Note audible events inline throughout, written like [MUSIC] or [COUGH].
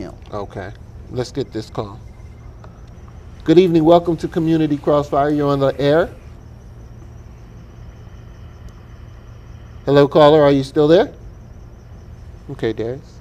him. Okay, let's get this call. Good evening, welcome to Community Crossfire. You're on the air. Hello, caller, are you still there? Okay, Darius.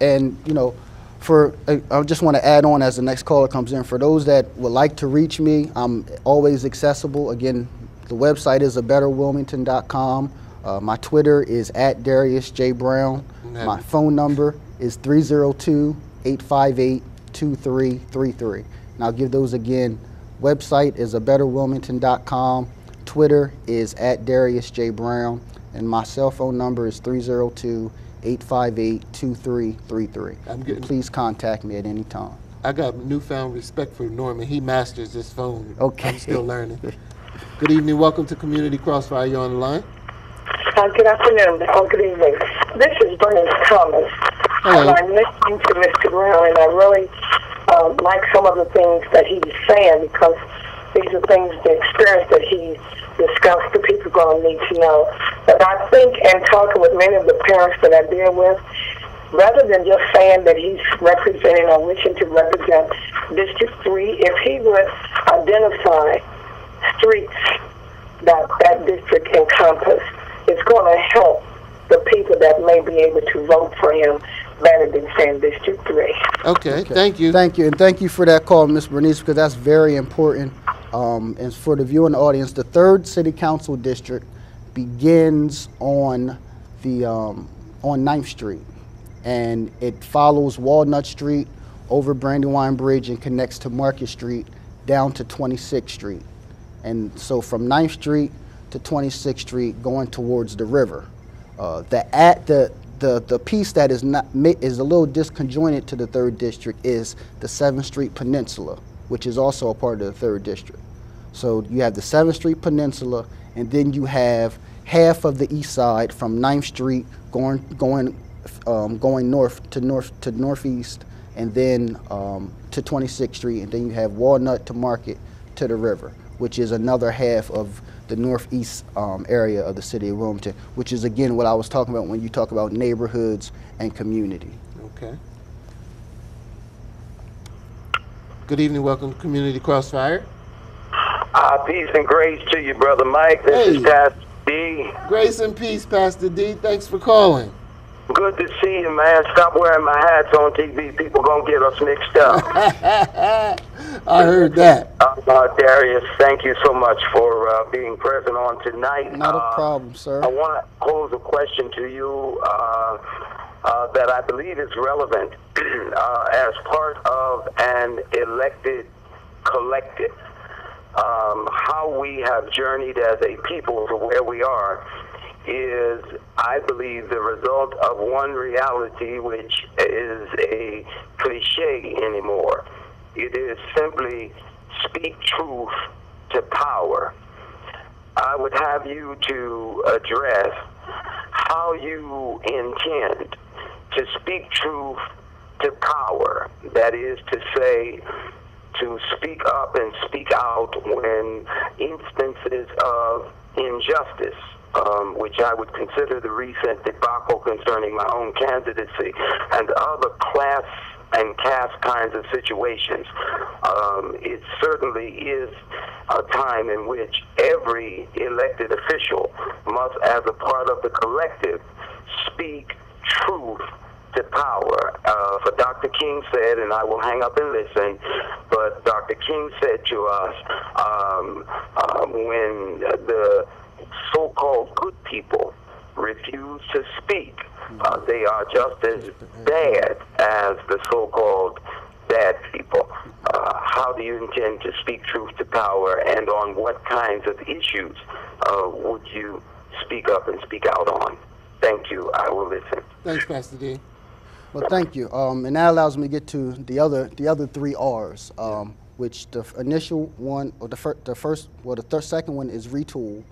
And, you know, for, I I just want to add on as the next caller comes in, for those that would like to reach me, I'm always accessible. Again, the website is abetterwilmington.com. Uh, my Twitter is at Darius J. Brown. My phone number is 302-858-2333. And I'll give those again. Website is abetterwilmington.com. Twitter is at Darius J. Brown. And my cell phone number is 302-858-2333. I'm getting- Please contact me at any time. I got newfound respect for Norman. He masters this phone. Okay. I'm still learning. Good evening, welcome to Community Crossfire. You're on the line. Uh, good afternoon, or good evening. This is Bernice Thomas. Hello. And I'm listening to Mr. Brown, and I really uh, like some of the things that he's saying because these are things, the experience that he discussed, the people going to need to know. But I think, in talking with many of the parents that I deal with, rather than just saying that he's representing or wishing to represent District 3, if he would identify streets that that district encompass, it's going to help the people that may be able to vote for him better than saying District 3. Okay, thank you. Thank you, and thank you for that call, Ms. Bernice, because that's very important. Um, and for the viewing audience, the third city council district begins on the um, on 9th Street, and it follows Walnut Street over Brandywine Bridge and connects to Market Street down to 26th Street. And so from 9th Street to 26th Street going towards the river. Uh, the at the the the piece that is not is a little disconjointed to the third district is the Seventh Street Peninsula, which is also a part of the third district. So you have the Seventh Street Peninsula, and then you have half of the east side from 9th Street going going um, going north to north to northeast, and then um, to 26th Street, and then you have Walnut to Market to the river, which is another half of the northeast um, area of the city of Wilmington, which is again what I was talking about when you talk about neighborhoods and community. Okay. Good evening, welcome to Community Crossfire. Uh, peace and grace to you, Brother Mike. This Hey. is Pastor D. Grace and peace, Pastor D. Thanks for calling. Good to see you, man. Stop wearing my hats on TV. People gonna get us mixed up. [LAUGHS] I heard that. uh, uh, Darius, thank you so much for uh, being present on tonight. Not a Uh, problem, sir. I want to pose a question to you uh, uh, that I believe is relevant [CLEARS THROAT] uh, as part of an elected collective. Um, how we have journeyed as a people to where we are is, I believe, the result of one reality, which is a cliche anymore. It is simply speak truth to power. I would have you to address how you intend to speak truth to power. That is to say, to speak up and speak out when instances of injustice, um, which I would consider the recent debacle concerning my own candidacy and other class and caste kinds of situations. Um, it certainly is a time in which every elected official must, as a part of the collective, speak truth to power. Uh, for Dr. King said, and I will hang up and listen, but Dr. King said to us um, uh, when the so-called good people refuse to speak, uh, they are just as bad as the so-called bad people. Uh, how do you intend to speak truth to power, and on what kinds of issues uh, would you speak up and speak out on? Thank you. I will listen. Thanks, Pastor D. Well, thank you. Um, and that allows me to get to the other the other three R's, um, which the initial one or the, fir- the first well the third second one is retool.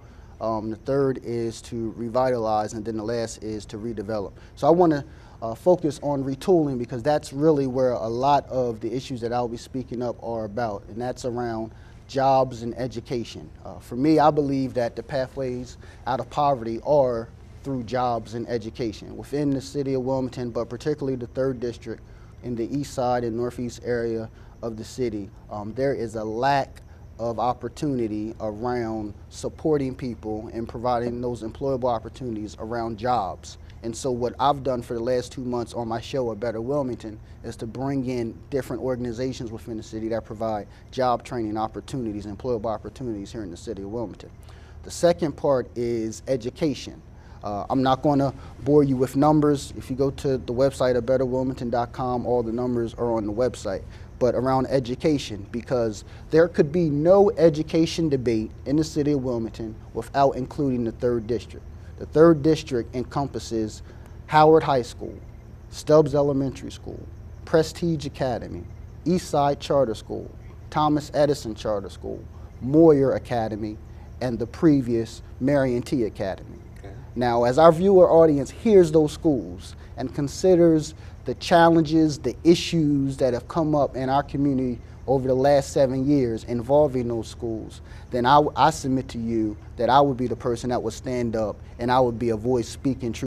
Um, the third is to revitalize, and then the last is to redevelop. So I want to uh, focus on retooling because that's really where a lot of the issues that I'll be speaking up are about, and that's around jobs and education. Uh, for me, I believe that the pathways out of poverty are through jobs and education within the city of Wilmington, but particularly the third district. in the east side and northeast area of the city, um, there is a lack of opportunity around supporting people and providing those employable opportunities around jobs. And so what I've done for the last two months on my show, A Better Wilmington, is to bring in different organizations within the city that provide job training opportunities, employable opportunities here in the city of Wilmington. The second part is education. Uh, I'm not going to bore you with numbers. If you go to the website of betterwilmington.com, all the numbers are on the website. But around education, because there could be no education debate in the city of Wilmington without including the third district. The third district encompasses Howard High School, Stubbs Elementary School, Prestige Academy, Eastside Charter School, Thomas Edison Charter School, Moyer Academy, and the previous Marion T Academy. Now, as our viewer audience hears those schools and considers the challenges, the issues that have come up in our community over the last seven years involving those schools, then I, I submit to you that I would be the person that would stand up and I would be a voice speaking truth.